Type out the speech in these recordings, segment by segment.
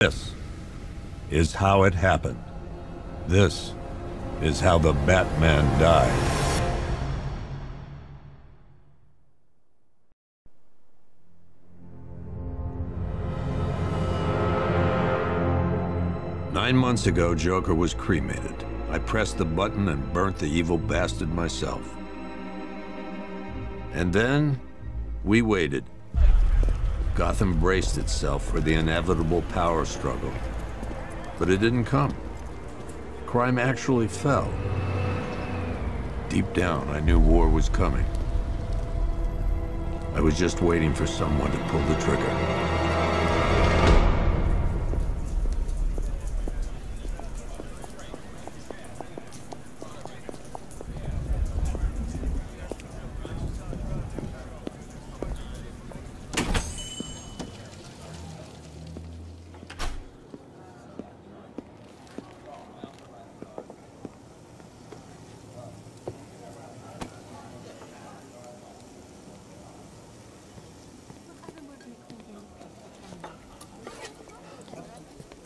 This is how it happened. This is how the Batman died. Nine months ago, Joker was cremated. I pressed the button and burnt the evil bastard myself. And then, we waited. Gotham braced itself for the inevitable power struggle. But it didn't come. Crime actually fell. Deep down, I knew war was coming. I was just waiting for someone to pull the trigger.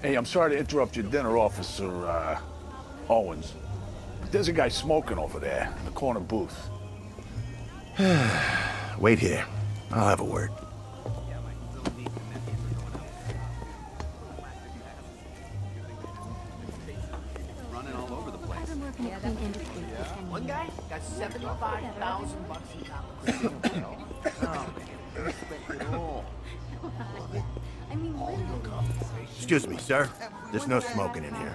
Hey, I'm sorry to interrupt your dinner, Officer uh, Owens. But there's a guy smoking over there in the corner booth. Wait here. I'll have a word. One guy got 75,000 bucks in Excuse me, sir. There's no smoking in here.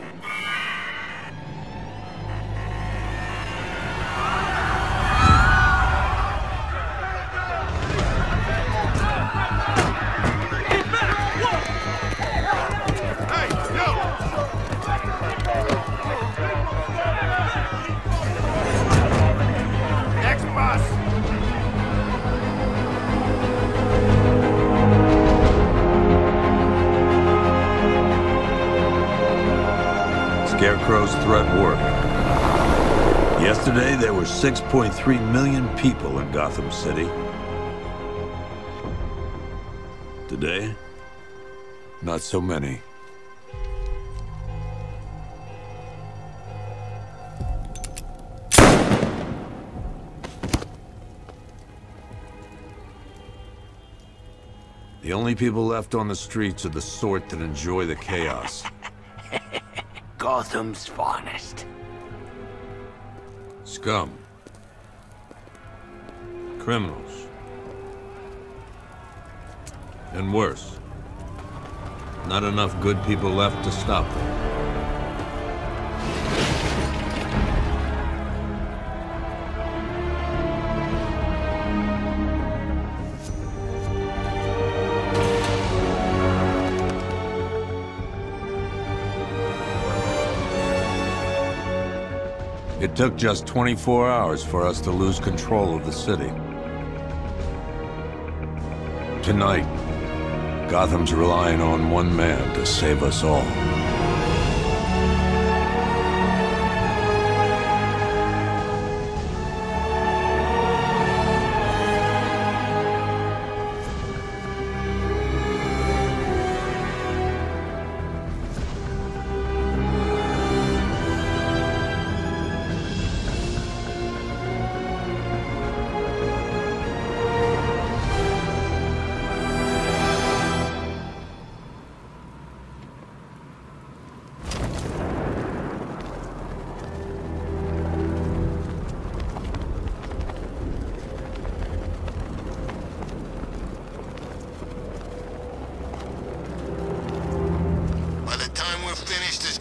Scarecrow's threat worked. Yesterday, there were 6.3 million people in Gotham City. Today, not so many. The only people left on the streets are the sort that enjoy the chaos. Gotham's finest. Scum. Criminals. And worse. Not enough good people left to stop them. It took just 24 hours for us to lose control of the city. Tonight, Gotham's relying on one man to save us all.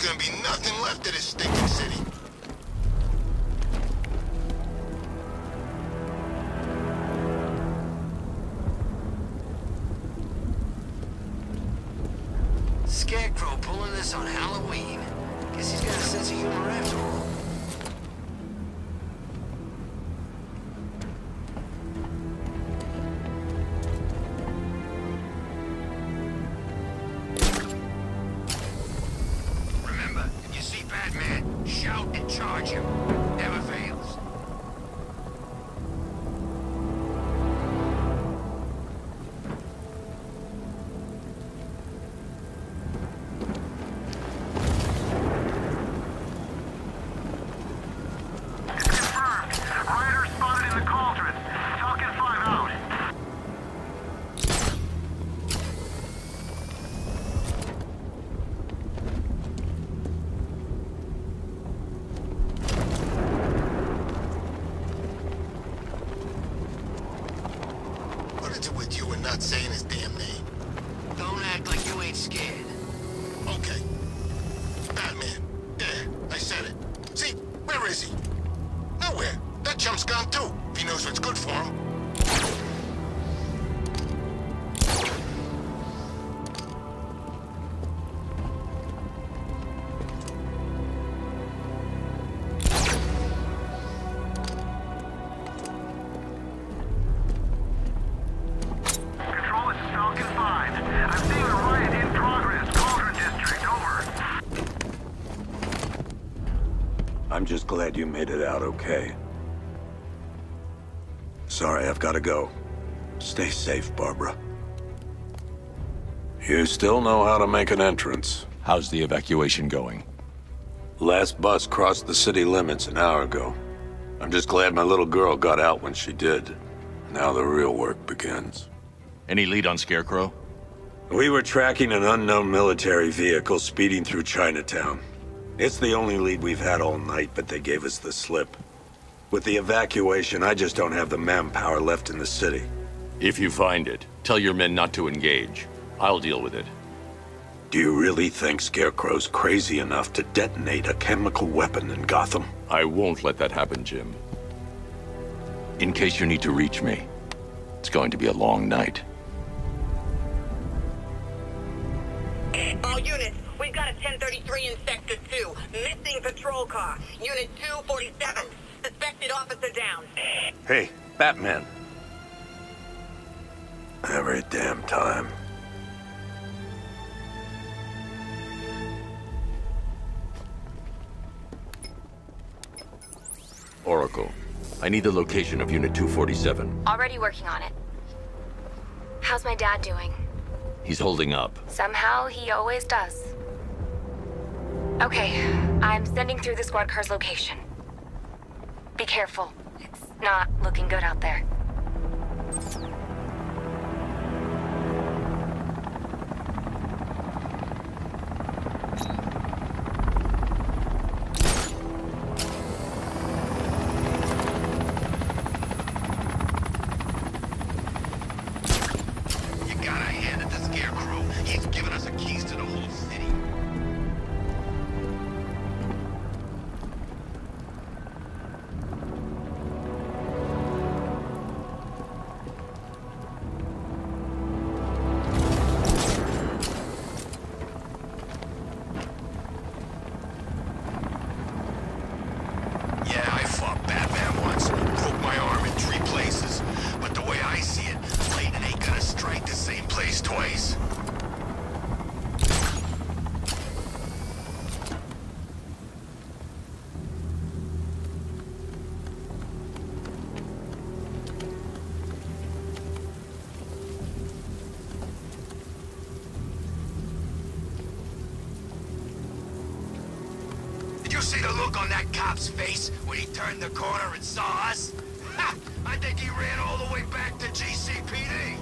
Gonna be nothing left of this stinking shout and charge him. Knows what's good for him. Control is Falcon 5. I'm seeing a riot in progress. Cauldron District, over. I'm just glad you made it out okay. Sorry, I've got to go. Stay safe, Barbara. You still know how to make an entrance. How's the evacuation going? Last bus crossed the city limits an hour ago. I'm just glad my little girl got out when she did. Now the real work begins. Any lead on Scarecrow? We were tracking an unknown military vehicle speeding through Chinatown. It's the only lead we've had all night, but they gave us the slip. With the evacuation, I just don't have the manpower left in the city. If you find it, tell your men not to engage. I'll deal with it. Do you really think Scarecrow's crazy enough to detonate a chemical weapon in Gotham? I won't let that happen, Jim. In case you need to reach me, it's going to be a long night. All units, we've got a 1033 in Sector 2. Missing patrol car. Unit 247. Suspected officer down. Hey, Batman. Every damn time. Oracle, I need the location of Unit 247. Already working on it. How's my dad doing? He's holding up. Somehow he always does. Okay, I'm sending through the squad car's location. Be careful. It's not looking good out there. You gotta hand it to Scarecrow. He's given us the keys to the twice. That cop's face when he turned the corner and saw us? Ha! I think he ran all the way back to GCPD.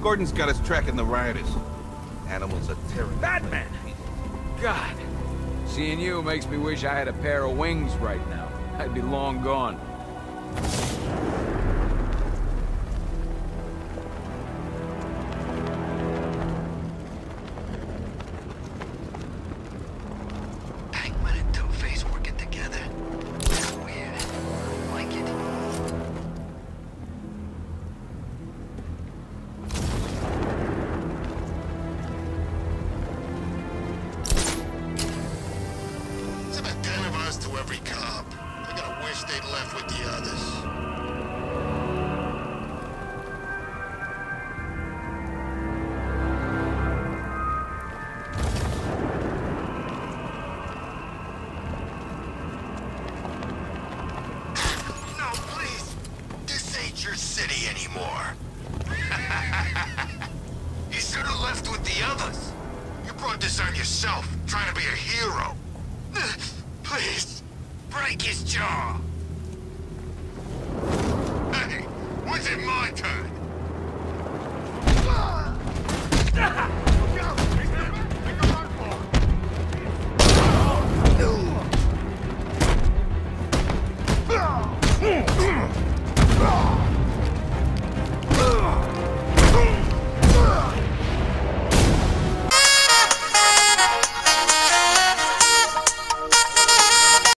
Gordon's got us tracking the rioters. Animals are terrible. Batman! God, seeing you makes me wish I had a pair of wings right now. I'd be long gone. His